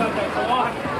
okay, that clock.